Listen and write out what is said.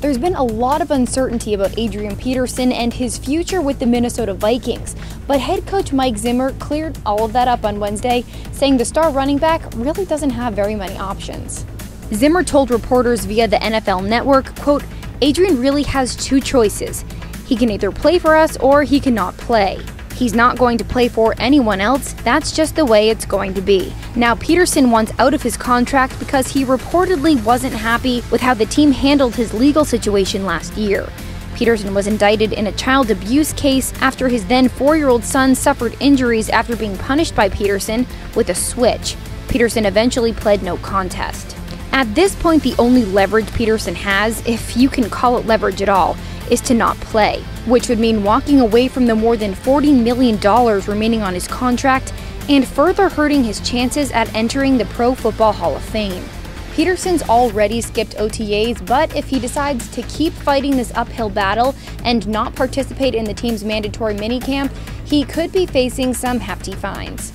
There's been a lot of uncertainty about Adrian Peterson and his future with the Minnesota Vikings, but head coach Mike Zimmer cleared all of that up on Wednesday, saying the star running back really doesn't have very many options. Zimmer told reporters via the NFL network, quote, Adrian really has two choices. He can either play for us or he cannot play. He's not going to play for anyone else, that's just the way it's going to be. Now, Peterson wants out of his contract because he reportedly wasn't happy with how the team handled his legal situation last year. Peterson was indicted in a child abuse case after his then four year old son suffered injuries after being punished by Peterson with a switch. Peterson eventually pled no contest. At this point, the only leverage Peterson has, if you can call it leverage at all, is to not play, which would mean walking away from the more than $40 million remaining on his contract and further hurting his chances at entering the Pro Football Hall of Fame. Peterson's already skipped OTAs, but if he decides to keep fighting this uphill battle and not participate in the team's mandatory minicamp, he could be facing some hefty fines.